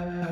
uh,